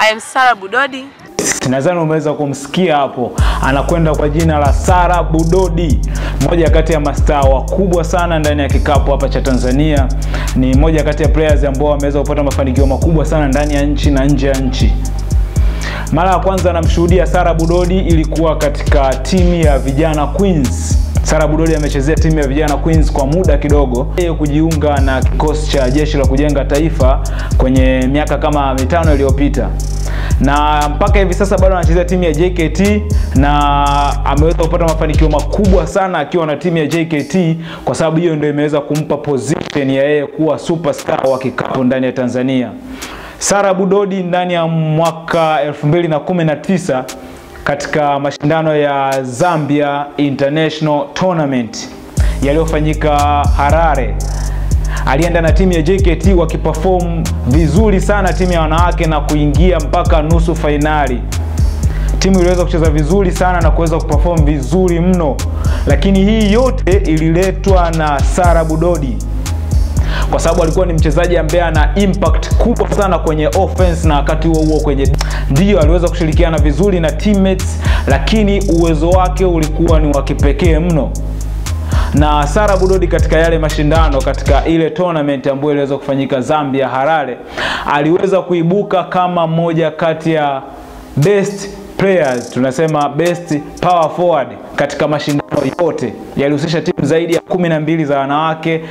I am Sara Budodi. Nadhani umeweza kumsikia hapo, anakwenda kwa jina la Sara Budodi, mmoja kati ya mastaa wakubwa sana ndani ya kikapu hapa cha Tanzania. Ni mmoja kati ya players ambao wameweza kupata mafanikio makubwa sana ndani ya nchi na nje ya nchi. Mara ya kwanza namshuhudia Sara Budodi ilikuwa katika timu ya vijana Queens. Sara Budodi amechezea timu ya vijana Queens kwa muda kidogo, yeye kujiunga na kikosi cha jeshi la kujenga taifa kwenye miaka kama mitano iliyopita na mpaka hivi sasa bado anachezea timu ya JKT na ameweza kupata mafanikio makubwa sana akiwa na timu ya JKT, kwa sababu hiyo ndio imeweza kumpa position ya yeye kuwa superstar wa kikapu ndani ya Tanzania. Sara Budodi ndani ya mwaka 2019 katika mashindano ya Zambia International Tournament yaliyofanyika Harare alienda na timu ya JKT wakiperform vizuri sana timu ya wanawake na kuingia mpaka nusu fainali. Timu iliweza kucheza vizuri sana na kuweza kuperform vizuri mno, lakini hii yote ililetwa na Sara Budodi kwa sababu alikuwa ni mchezaji ambaye ana impact kubwa sana kwenye offense na wakati huo huo kwenye ndio aliweza kushirikiana vizuri na teammates, lakini uwezo wake ulikuwa ni wa kipekee mno na Sara Budodi katika yale mashindano katika ile tournament ambayo iliweza kufanyika Zambia Harare, aliweza kuibuka kama mmoja kati ya best players, tunasema best power forward katika mashindano yote. Yalihusisha timu zaidi ya kumi na mbili za wanawake